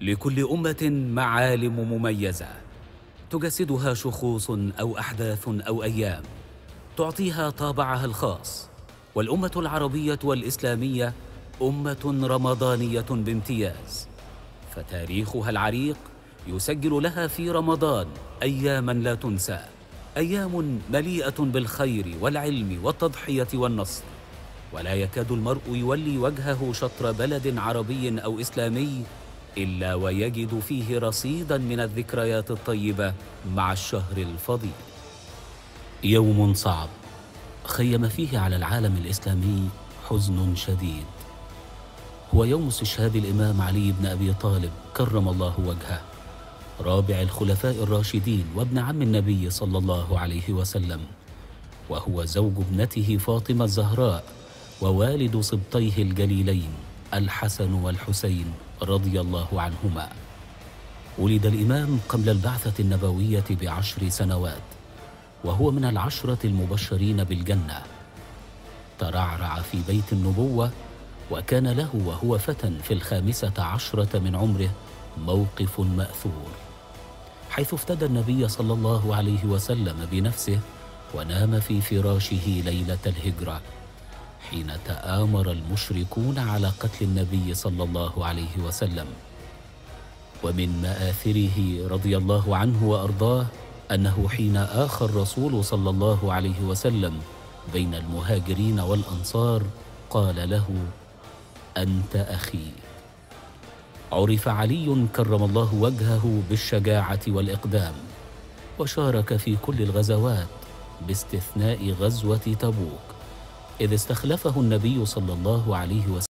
لكل أمة معالم مميزة. تجسدها شخوص أو أحداث أو أيام. تعطيها طابعها الخاص. والأمة العربية والإسلامية أمة رمضانية بامتياز. فتاريخها العريق يسجل لها في رمضان أياما لا تنسى. أيام مليئة بالخير والعلم والتضحية والنصر. ولا يكاد المرء يولي وجهه شطر بلد عربي أو إسلامي إلا ويجد فيه رصيدا من الذكريات الطيبة مع الشهر الفضيل. يوم صعب خيم فيه على العالم الإسلامي حزن شديد. هو يوم استشهاد الإمام علي بن أبي طالب كرم الله وجهه. رابع الخلفاء الراشدين وابن عم النبي صلى الله عليه وسلم. وهو زوج ابنته فاطمة الزهراء ووالد سبطيه الجليلين الحسن والحسين. رضي الله عنهما. ولد الإمام قبل البعثة النبوية بعشر سنوات وهو من العشرة المبشرين بالجنة. ترعرع في بيت النبوة وكان له وهو فتى في الخامسة عشرة من عمره موقف مأثور. حيث افتدى النبي صلى الله عليه وسلم بنفسه ونام في فراشه ليلة الهجرة. حين تآمر المشركون على قتل النبي صلى الله عليه وسلم. ومن مآثره رضي الله عنه وأرضاه أنه حين آخى الرسول صلى الله عليه وسلم بين المهاجرين والأنصار قال له أنت أخي. عرف علي كرم الله وجهه بالشجاعة والإقدام وشارك في كل الغزوات باستثناء غزوة تبوك. إذ استخلفه النبي صلى الله عليه وسلم.